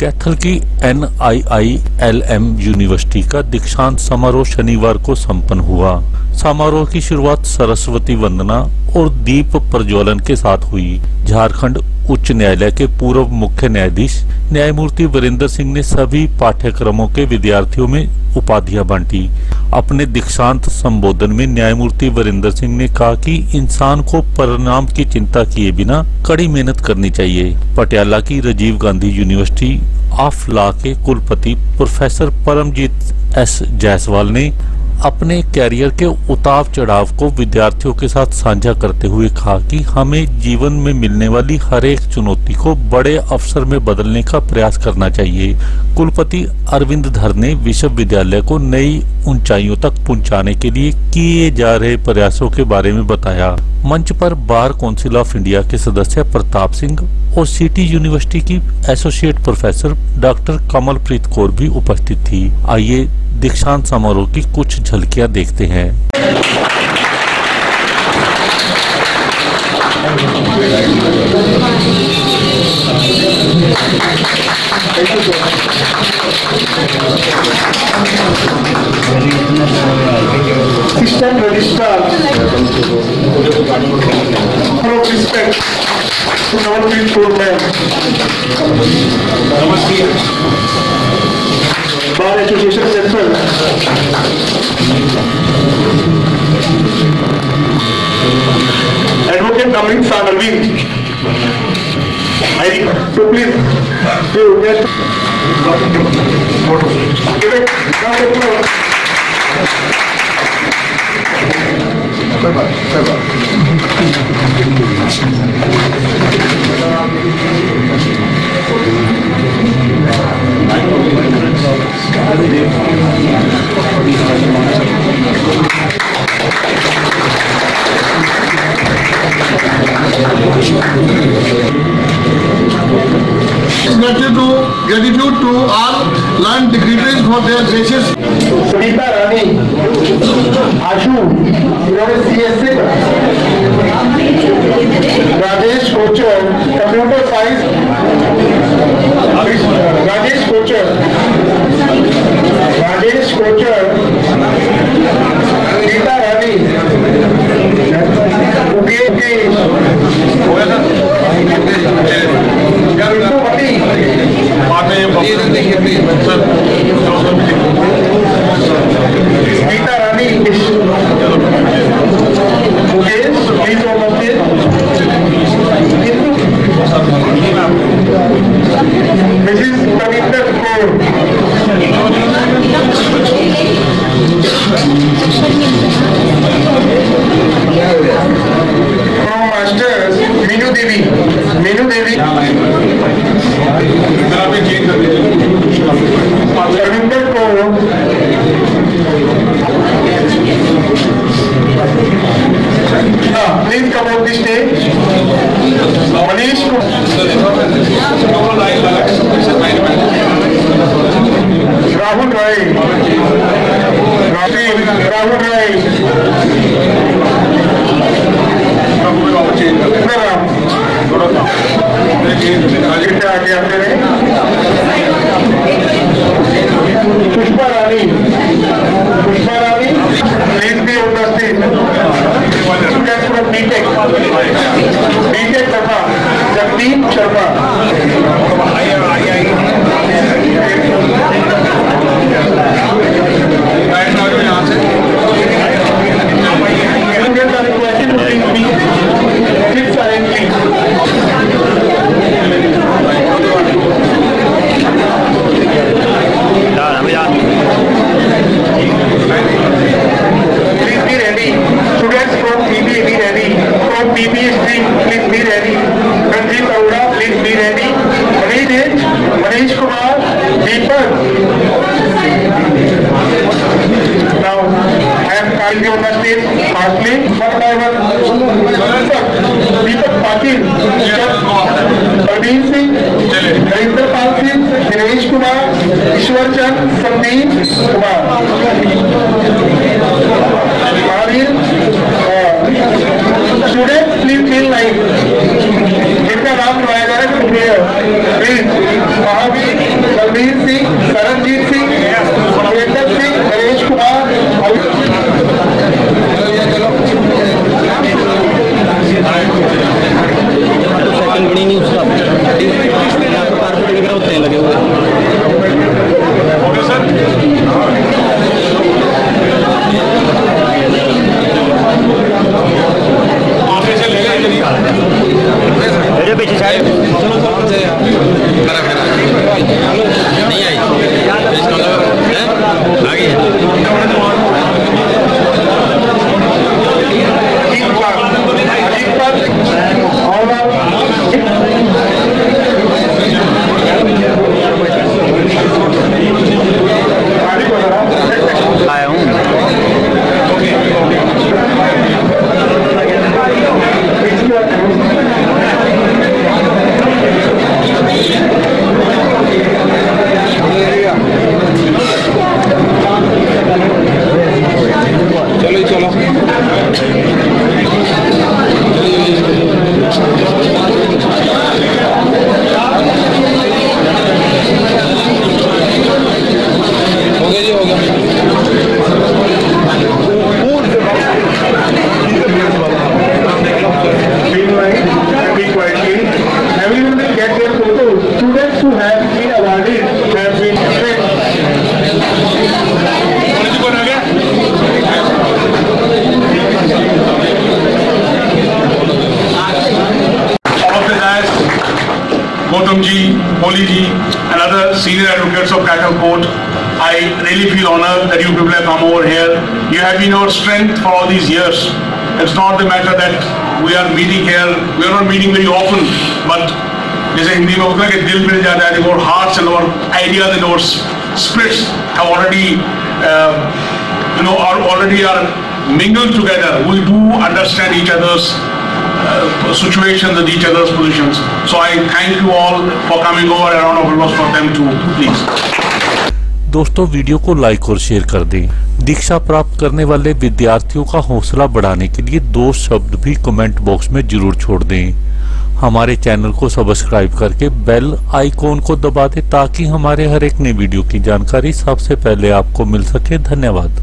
कैथल की N I I L M university का दीक्षांत समारोह शनिवार को संपन्न हुआ। समारोह की शुरुआत सरस्वती वंदना और दीप प्रज्वलन के साथ हुई। झारखंड उच्च न्यायालय के पूर्व मुख्य न्यायाधीश, न्यायमूर्ति वीरेंद्र सिंह ने सभी पाठ्यक्रमों के विद्यार्थियों में उपाधियाँ बांटी। अपने दीक्षांत संबोधन में न्यायमूर्ति वरिंदर सिंह ने कहा कि इंसान को परिणाम की चिंता किए बिना कड़ी मेहनत करनी चाहिए। पटियाला की Rajiv Gandhi university of law के कुलपति प्रोफेसर परमजीत एस जायसवाल ने अपने कैरियर के उतार चढ़ाव को विद्यार्थियों के साथ साझा करते हुए कहा कि हमें जीवन में मिलने वाली हर एक चुनौती को बड़े अवसर में बदलने का प्रयास करना चाहिए। कुलपति अरविंद धर ने विश्वविद्यालय को नई ऊंचाइयों तक पहुँचाने के लिए किए जा रहे प्रयासों के बारे में बताया। मंच पर बार काउंसिल ऑफ़ इंडिया के सदस्य प्रताप सिंह और सिटी यूनिवर्सिटी की associate professor doctor Kamalpreet Kaur भी उपस्थित थी। आइए दीक्षांत समारोह की कुछ झलकियाँ देखते हैं। Central. Advocate Kamrit San Arvind. I think, so please, you get. Give it, Sunita Rani Ashu Rajesh Kochar computer science Rajesh Kochar Rajesh Kochar Rahul Rai Rahul Rai आगे। आगे आते रहे Deepak. Now, I am calling you on the stage. Firstly, one by one. Deepak Patil, Praveen Singh, Narendra Pal Singh, Dinesh Kumar, Ishwar Chand, Sandeep Kumar. Mahavir, uh, students, please feel like जिनका नाम here. Please, Mahavir Balvir Singh Sharanjeet Singh Chetan Singh Ganesh Kumar बनी नहीं उसका पीछे शायद ji, Poli ji, and other senior advocates of Cattle Court, I really feel honored that you people have come over here. You have been our strength for all these years. It's not the matter that we are meeting here, we are not meeting very often, but जैसे हिंदी में होता है कि दिल मिल जाता है our hearts and our ideas and our spirits have already uh, you know are already are mingled together. We do understand each other's uh, situations and each other's positions. So I thank you all for coming over. A round of applause for them too, please. दोस्तों video को like और share कर दें दीक्षा प्राप्त करने वाले विद्यार्थियों का हौसला बढ़ाने के लिए दो शब्द भी कमेंट बॉक्स में ज़रूर छोड़ दें हमारे चैनल को सब्सक्राइब करके बेल आइकॉन को दबा दें ताकि हमारे हर एक नई वीडियो की जानकारी सबसे पहले आपको मिल सके धन्यवाद